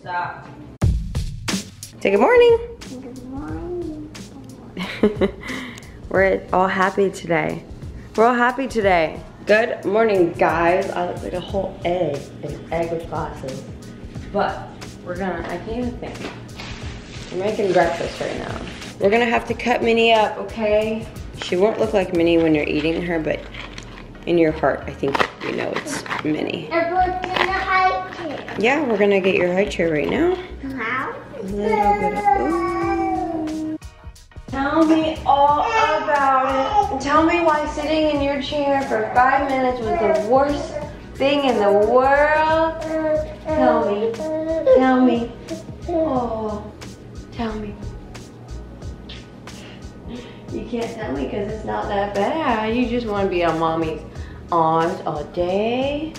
Stop. Say good morning. Good morning. We're all happy today. We're all happy today. Good morning, guys. I look like a whole egg, an egg with glasses. But we're gonna, I can't even think. We're making breakfast right now. We're gonna have to cut Minnie up, okay? She won't look like Minnie when you're eating her, but in your heart, I think you know it's Minnie. Yeah, we're gonna get your high chair right now. A little bit of. Tell me all about it. Tell me why sitting in your chair for five minutes was the worst thing in the world. Tell me. Tell me. Oh, tell me. You can't tell me because it's not that bad. You just want to be on mommy's arms all day.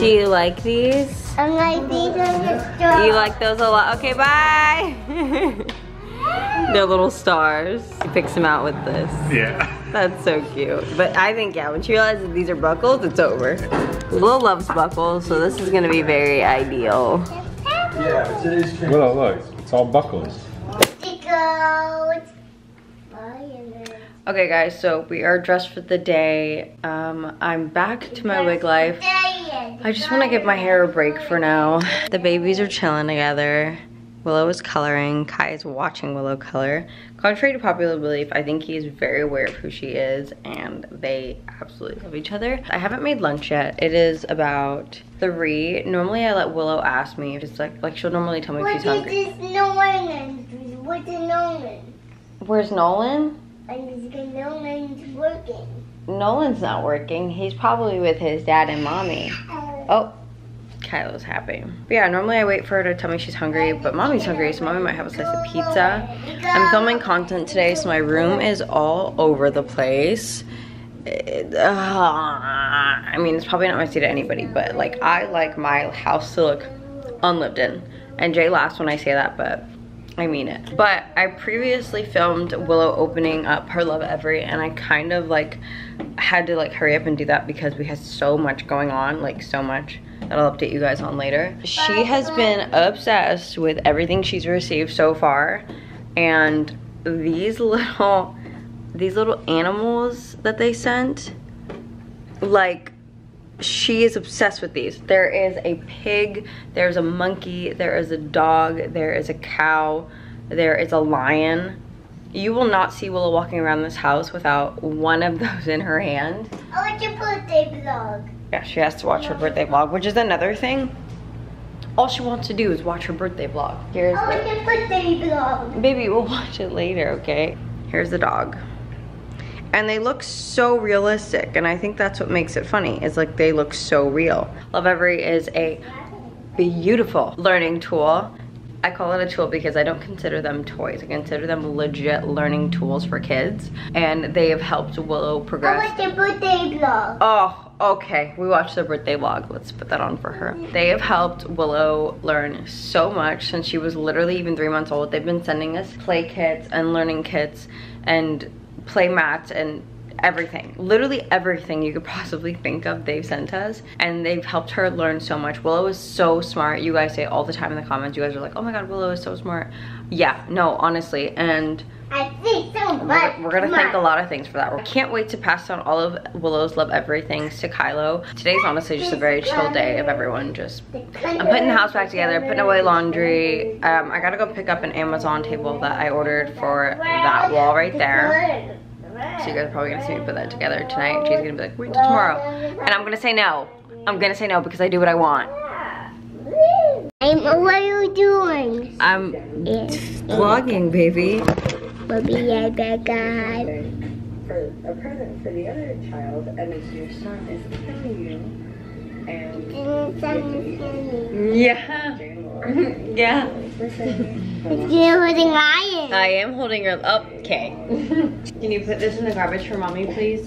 Do you like these? I'm like these are the stars. You like those a lot? Okay, bye. They're little stars. He picks them out with this. Yeah. That's so cute. But I think, yeah, when she realizes these are buckles, it's over. Lil loves buckles, so this is gonna be very ideal. Yeah, but today's trend. Well, look, it's all buckles. Stickles. Okay, guys, so we are dressed for the day. Um, I'm back to my wig life. I just want to give my hair a break for now. The babies are chilling together. Willow is coloring. Kai is watching Willow color. Contrary to popular belief, I think he is very aware of who she is and they absolutely love each other. I haven't made lunch yet. It is about three. Normally I let Willow ask me if it's like, like she'll normally tell me if she's hungry. this Nolan? What's a Nolan? Where's Nolan? And this Nolan's working. Nolan's not working. He's probably with his dad and mommy. Oh, Kylo's happy. But yeah, normally I wait for her to tell me she's hungry, but mommy's hungry, so mommy might have a slice of pizza. I'm filming content today, so my room is all over the place. It- uh, I mean, it's probably not my state to anybody, but like, I like my house to look unlived in. And Jay laughs when I say that, but I mean it. But I previously filmed Willow opening up her Lovevery and I kind of like had to like hurry up and do that because we had so much going on, like so much that I'll update you guys on later. She has been obsessed with everything she's received so far and these little these little animals that they sent like she is obsessed with these. There is a pig, there's a monkey, there is a dog, there is a cow, there is a lion. You will not see Willow walking around this house without one of those in her hand. I want your birthday vlog. Yeah, she has to watch her birthday vlog, which is another thing. All she wants to do is watch her birthday vlog. Here's I the, your birthday vlog. baby, we'll watch it later, okay? Here's the dog. And they look so realistic, and I think that's what makes it funny, is like they look so real. Lovevery is a beautiful learning tool. I call it a tool because I don't consider them toys. I consider them legit learning tools for kids. And they have helped Willow progress. I want your birthday vlog. Oh, okay. We watched the birthday vlog. Let's put that on for her. They have helped Willow learn so much since she was literally even three months old. They've been sending us play kits and learning kits and play mats and everything. Literally everything you could possibly think of they've sent us. And they've helped her learn so much. Willow is so smart. You guys say all the time in the comments. You guys are like, oh my god, Willow is so smart. Yeah, no, honestly. And I think so we're, much. we're gonna thank a lot of things for that. We can't wait to pass on all of Willow's love everythings to Kylo. Today's honestly just a very chill day of everyone just. I'm putting the house back together, putting away laundry. Um, I gotta go pick up an Amazon table that I ordered for that wall right there. So you guys are probably gonna see me put that together tonight. She's gonna be like, wait till tomorrow. And I'm gonna say no. I'm gonna say no because I do what I want. I'm, what are you doing? I'm Yes. vlogging, baby. Bobby, yeah, that guy. For a present for the other child, and it's your son is telling you Yeah. yeah. You're holding iron. I am holding her. Oh, okay. Can you put this in the garbage for mommy, please?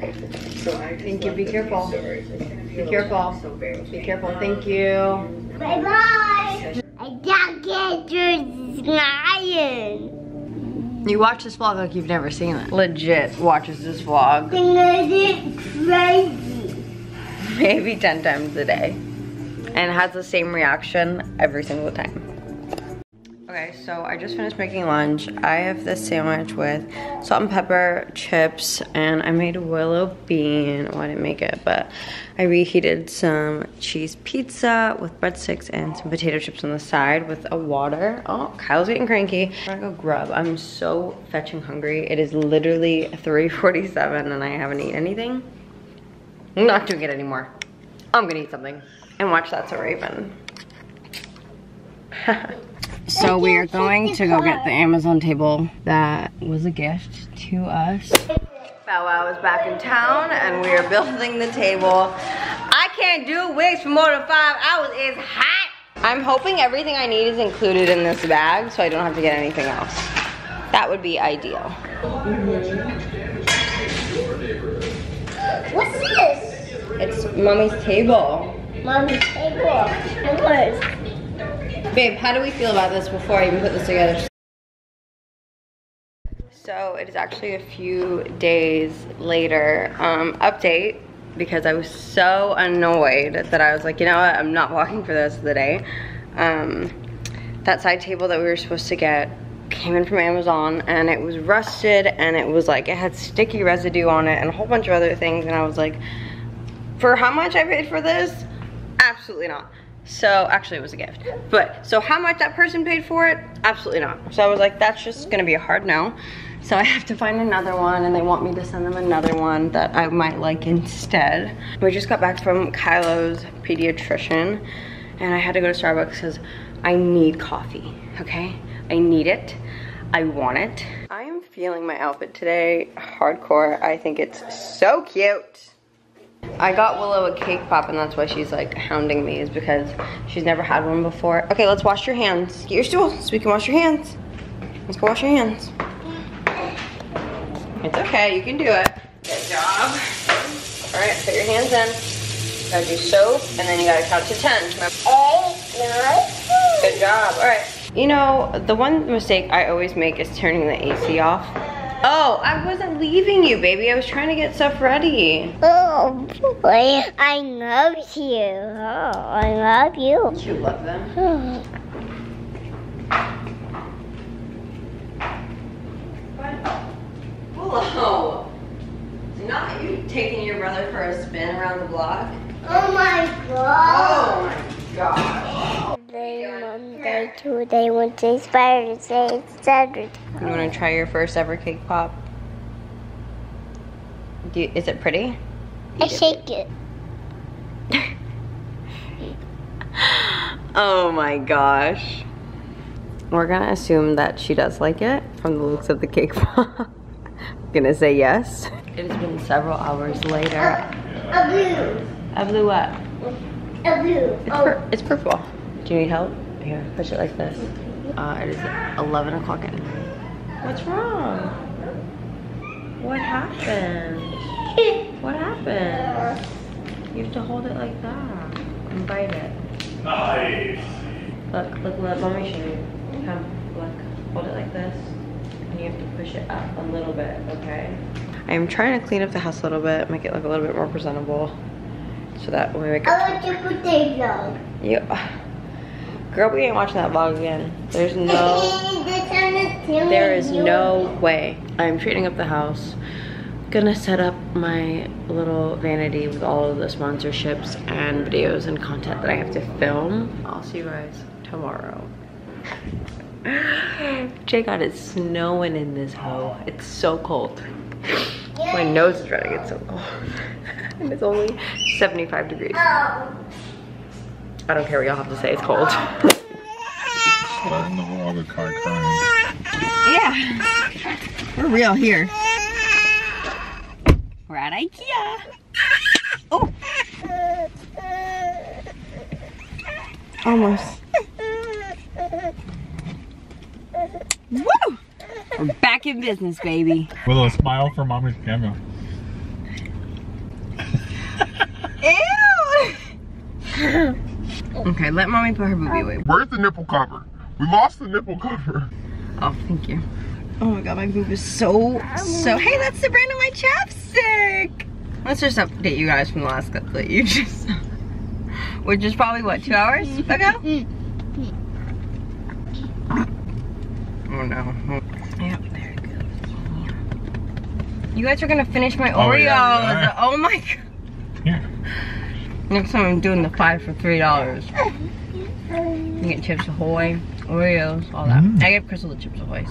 Thank you. Be careful. Be careful. Be careful. Thank you. Bye bye. I can't get your iron. You watch this vlog like you've never seen it. Legit watches this vlog Thing is crazy. Maybe 10 times a day and has the same reaction every single time. Okay, so I just finished making lunch. I have this sandwich with salt and pepper, chips, and I made willow bean. Well, I didn't make it, but I reheated some cheese pizza with breadsticks and some potato chips on the side with a water. Oh, Kyle's getting cranky. I'm gonna go grub. I'm so fetching hungry. It is literally 3.47 and I haven't eaten anything. I'm not doing it anymore. I'm gonna eat something and watch That's a Raven. so we are going to go get the Amazon table that was a gift to us. Bow Wow is back in town and we are building the table. I can't do wigs for more than five hours. It's hot. I'm hoping everything I need is included in this bag so I don't have to get anything else. That would be ideal. What's this? It's mommy's table. Mommy's table. Yours. Babe, how do we feel about this before I even put this together? So it is actually a few days later. Um, update, because I was so annoyed that I was like, you know what, I'm not walking for the rest of the day. Um, that side table that we were supposed to get came in from Amazon and it was rusted and it was like, it had sticky residue on it and a whole bunch of other things and I was like, for how much I paid for this? Absolutely not. So actually it was a gift. But so how much that person paid for it? Absolutely not. So I was like, that's just gonna be a hard no. So I have to find another one and they want me to send them another one that I might like instead. We just got back from Kylo's pediatrician and I had to go to Starbucks because I need coffee, okay? I need it. I want it. I am feeling my outfit today hardcore. I think it's so cute. I got Willow a cake pop and that's why she's like hounding me is because she's never had one before. Okay, let's wash your hands. Get your stool so we can wash your hands. Let's go wash your hands. It's okay, you can do it. Good job. All right, put your hands in. You Gotta do soap and then you gotta count to 10. Remember? Good job, all right. You know, the one mistake I always make is turning the AC off. Oh, I wasn't leaving you, baby. I was trying to get stuff ready. Oh boy, I love you. Oh, I love you. You love them. Oh. Willow, not you taking your brother for a spin around the block. Oh my god. Oh my gosh. Monday, Monday, Tuesday, Wednesday, Thursday, Saturday. You want to try your first ever cake pop? Do you, is it pretty? I shake it. Oh my gosh. We're gonna assume that she does like it from the looks of the cake pop. gonna say yes. It has been several hours later. A blue. I blew what? A blue. It's, pur- it's purple. Do you need help? Here, push it like this. Uh, it is 11 o'clock at night. What's wrong? What happened? What happened? You have to hold it like that and bite it. Nice. Look, look, let mommy show you. Come, look. Hold it like this. And you have to push it up a little bit, okay? I am trying to clean up the house a little bit, make it look a little bit more presentable. So that when we wake up. I want to potato. You, girl, we ain't watching that vlog again. There's no, there is no way. I'm straightening up the house. Gonna set up my little vanity with all of the sponsorships and videos and content that I have to film. I'll see you guys tomorrow. Jay got it snowing in this hole. It's so cold. My nose is running, it's so cold. and it's only 75 degrees. Oh. I don't care what y'all have to say, it's cold. But in the wall, the car crying. Yeah. We're real here. We're at Ikea. Oh. Almost. Woo! We're back in business, baby. Willow, smile for mommy's camera. Ew! okay, let mommy put her booby away. Where's the nipple cover? We lost the nipple cover. Oh, thank you. Oh my god, my boob is so, so. Hey, that's the brand of my chapstick! Let's just update you guys from the last clip that you just saw. Which is probably, what, two hours ago? Oh no. Yep, there it goes. You guys are gonna finish my Oh, Oreos. yeah, Oh, my god. Next time I'm doing the five for three dollars. You get Chips Ahoy, Oreos, all that. Mm. I get Crystal the Chips Ahoy.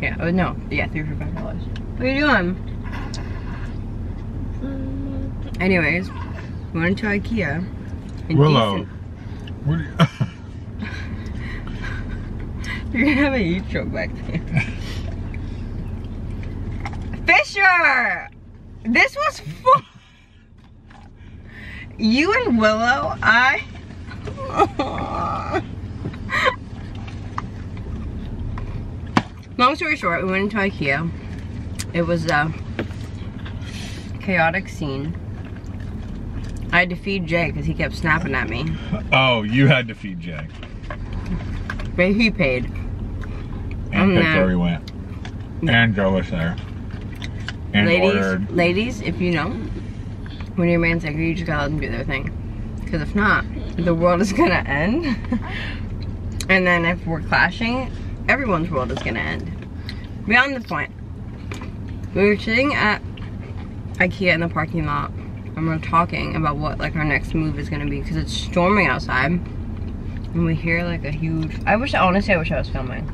Yeah, oh no, yeah, three for five dollars. What are you doing? Anyways, we went to IKEA. Willow. What you... You're gonna have a heat stroke back there. Fisher! This was fun. You and Willow, I. Long story short, we went into IKEA. It was a chaotic scene. I had to feed Jay because he kept snapping at me. oh, you had to feed Jay. But he paid. And I'm picked where he went. And Joe was there. And ladies, ordered. ladies, if you know, when your man's angry, you just gotta let them do their thing. Because if not, the world is gonna end. and then if we're clashing, everyone's world is gonna end. Beyond the point, we were sitting at IKEA in the parking lot, and we're talking about what like our next move is gonna be because it's storming outside, and we hear like a huge. I wish, honestly, I wish I was filming.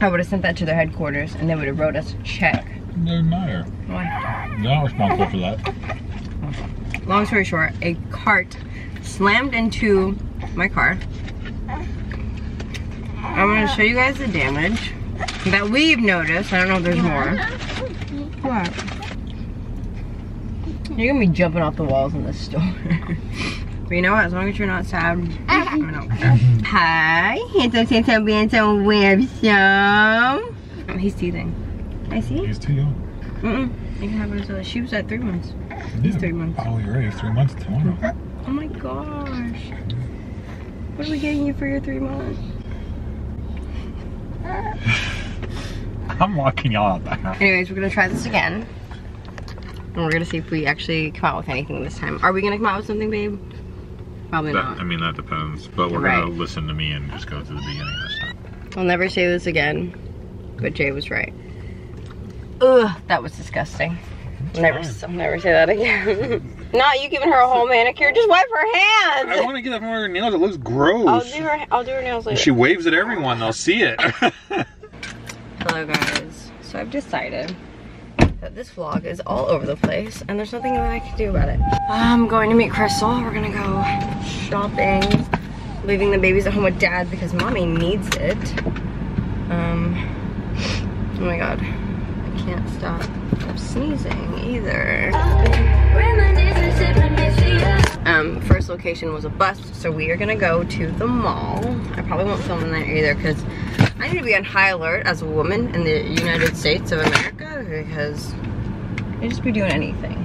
I would have sent that to their headquarters, and they would have wrote us a check. Doesn't matter. Why? They're not responsible for that. Long story short, a cart slammed into my car. I'm gonna show you guys the damage that we've noticed. I don't know if there's more. What? You're gonna be jumping off the walls in this store. but you know what? As long as you're not sad, I'm not care. Hi, handsome, handsome, handsome, Websome. Oh, he's teething. I see. He's too young. Mm-mm. You can have it until she was at three months. He's three months. Oh, you're right. Three months tomorrow. Oh my gosh. What are we getting you for your three months? I'm locking y'all out the house. Anyways, we're gonna try this again. And we're gonna see if we actually come out with anything this time. Are we gonna come out with something, babe? Probably That, not. I mean, that depends. But we're Right. gonna listen to me and just go to the beginning this time. I'll never say this again, but Jay was right. Ugh, that was disgusting. Never, fine. I'll never say that again. not you giving her a whole manicure. Just wipe her hands. I want to get that from her nails. It looks gross. I'll do her. I'll do her nails later. She waves at everyone. They'll see it. Hello guys. So I've decided that this vlog is all over the place and there's nothing that I can do about it. I'm going to meet Crystal. We're gonna go shopping. Leaving the babies at home with dad because mommy needs it. Um, oh my god. Can't stop sneezing either. Um, first location was a bus, so we are gonna go to the mall. I probably won't film in there either because I need to be on high alert as a woman in the United States of America because I just be doing anything.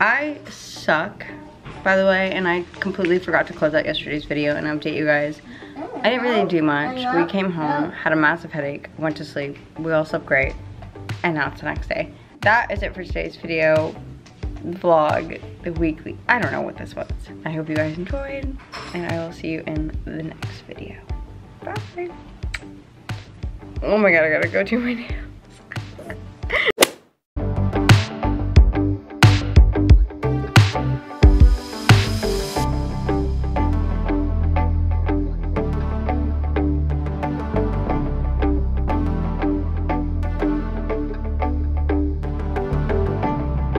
I suck, by the way, and I completely forgot to close out yesterday's video and update you guys. I didn't really do much. We came home, had a massive headache, went to sleep. We all slept great, and now it's the next day. That is it for today's video vlog, the weekly. I don't know what this was. I hope you guys enjoyed, and I will see you in the next video. Bye. Oh my god, I gotta go do my nails.